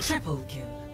Triple kill.